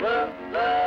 love, love.